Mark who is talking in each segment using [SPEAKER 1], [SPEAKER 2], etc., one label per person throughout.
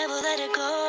[SPEAKER 1] never let it go.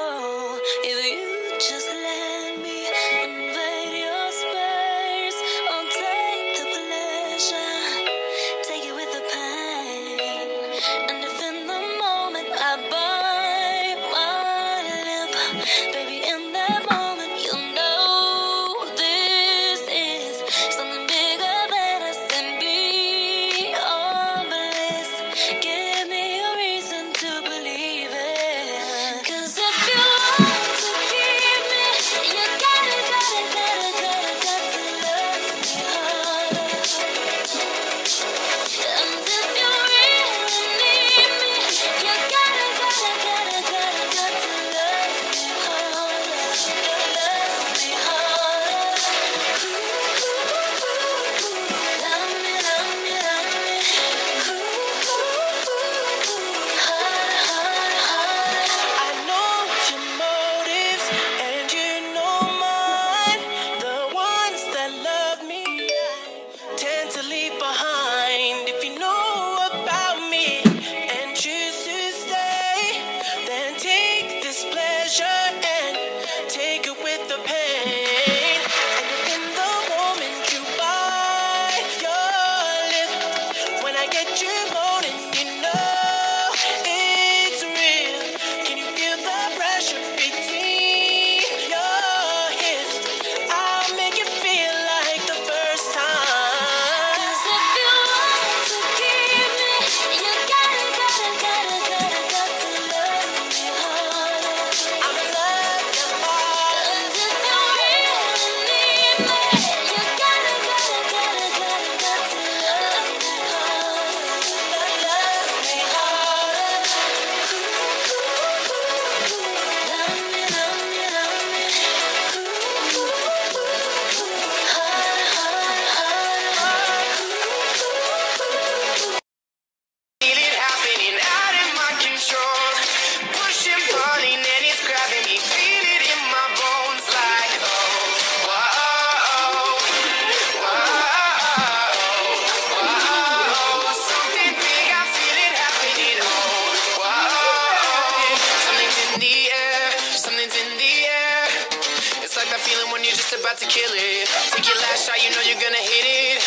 [SPEAKER 2] about to kill it. Take your last shot, you know you're gonna hit it.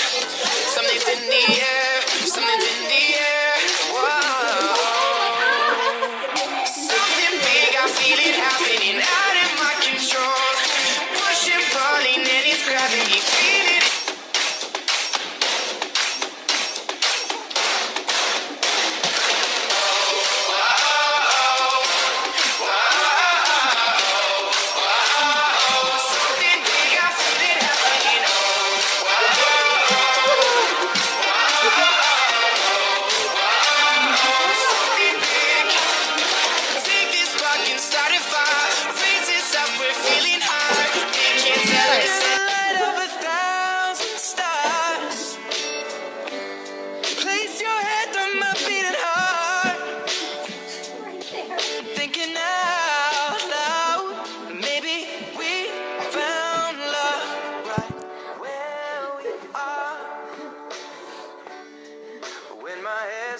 [SPEAKER 2] Something's in the air, something's in the air.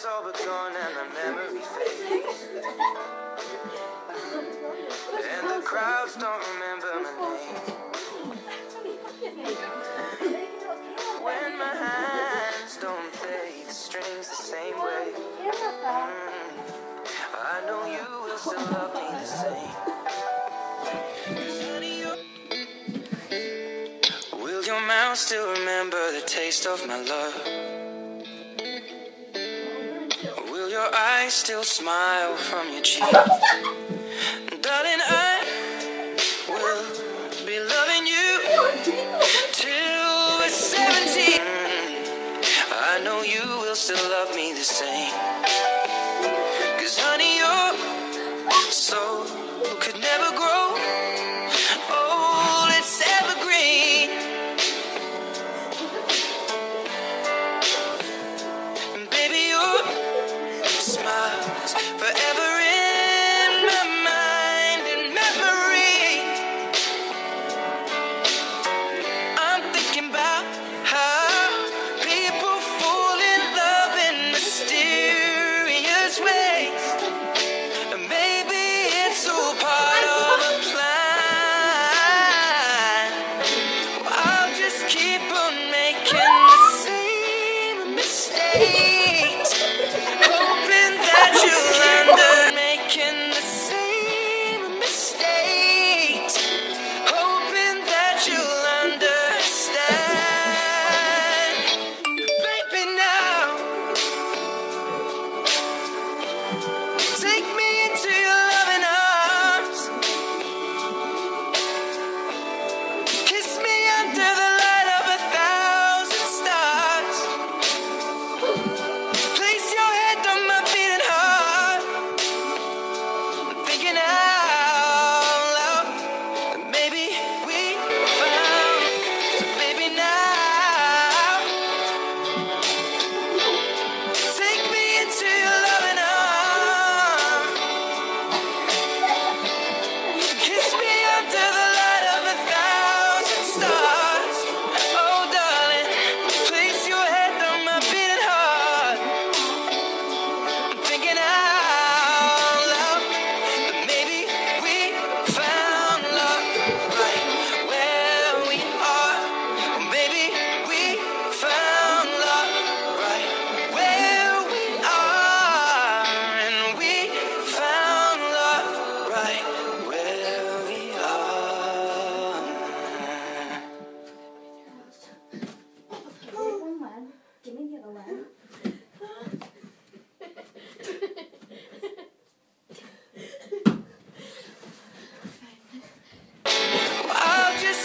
[SPEAKER 2] all but gone and the memory fades. and the crowds don't remember my name. when my hands don't play the strings the same way. Mm. I know you will still love me the same. Will your mouth still remember the taste of my love? your eyes still smile from your cheek. Darling, I will be loving you till we're 17. I know you will still love me the same.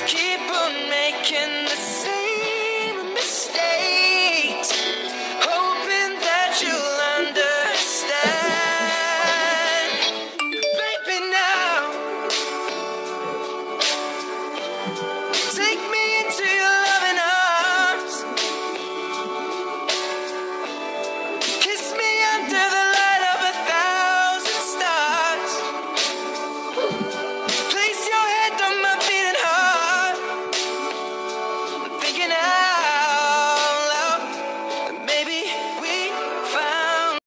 [SPEAKER 2] Keep on making